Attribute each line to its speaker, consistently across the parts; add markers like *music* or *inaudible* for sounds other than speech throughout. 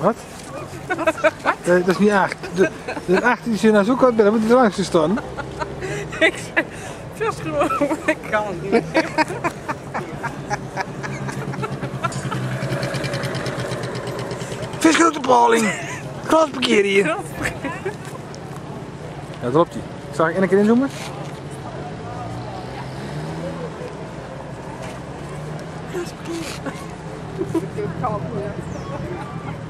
Speaker 1: Wat? Nee, dat is niet echt. De, de echt die je naar zoek had, dan moet hij langs staan. *laughs*
Speaker 2: Ik zei, vis gewoon, ik kan het niet.
Speaker 1: Visgrote paling! Groot parkeer hier. Ja, daar loopt hij. Zal ik één keer inzoomen? *laughs*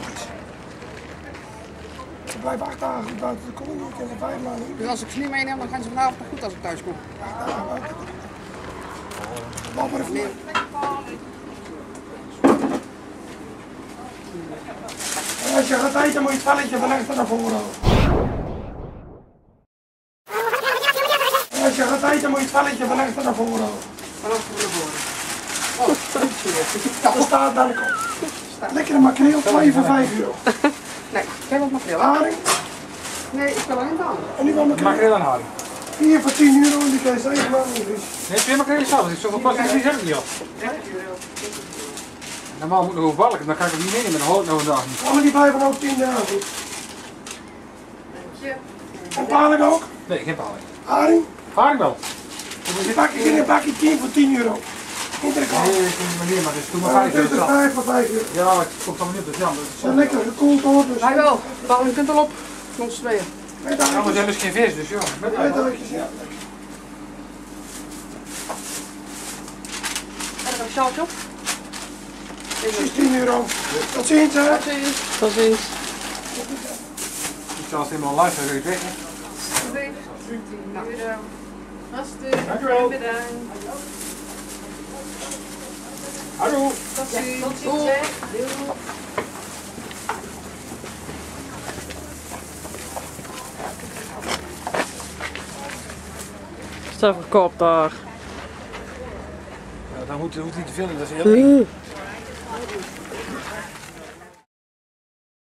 Speaker 3: acht dagen goed buiten de ik heb er vijf maanden.
Speaker 2: Dus als ik ze niet meeneem, dan gaan ze vanavond nog goed als ik thuis kom.
Speaker 3: Loop maar even mee. En als je gaat eten, moet je het velletje van achter naar voren. En als je gaat eten, moet je het velletje van achter naar voren houden.
Speaker 2: Vanaf voor naar voren. Oh, niet.
Speaker 3: Dat staat de kant. Lekkere makreel, 2 voor 5 euro.
Speaker 2: Nee, ik heb wat materiaal.
Speaker 3: Haring,
Speaker 2: Nee, ik wil alleen dan.
Speaker 3: en die van makreel.
Speaker 1: Makreel en haring.
Speaker 3: 4 voor 10 euro, en die kan je vis.
Speaker 1: Nee, twee makrelen zelf. Zoveel past die vis ook niet op.
Speaker 2: 30 euro.
Speaker 1: Normaal moet ik nog balken, dan kan ik het niet meenemen. Dan hoor ik nog een dag niet.
Speaker 3: Alle die blijven ook 10 dagen goed. En paling ook,
Speaker 1: Nee, geen paling.
Speaker 3: haring.
Speaker 1: Haring wel.
Speaker 3: Die pak ik in een bakje 10 voor 10 euro.
Speaker 1: Nee, ik het niet, maar het is toen maar
Speaker 3: Maar
Speaker 1: vijf
Speaker 3: dit is
Speaker 1: euro.
Speaker 3: 5 voor 5 euro.
Speaker 1: Ja, het komt dan niet op de
Speaker 3: zijn lekker gekoeld hoor, dus
Speaker 2: Hij wel. Paul, je kunt al op. Ons
Speaker 1: Ja, maar
Speaker 3: alletjes.
Speaker 1: hebben dus geen vis, dus ja.
Speaker 3: Ja.
Speaker 2: En dan een sjaaltje op.
Speaker 3: 16 euro. Tot ziens.
Speaker 2: Tot ziens. Tot ziens.
Speaker 1: Ik zal het helemaal live hebben, ik weg. hè.
Speaker 4: euro. Hartstikke
Speaker 1: Dankjewel.
Speaker 4: bedankt.
Speaker 1: Hallo.
Speaker 4: Tot ziens. Tot ziens.
Speaker 2: Staat verkoopt daar.
Speaker 1: Ja, dan hoeft, hoeft niet te filmen, dat is heel eng.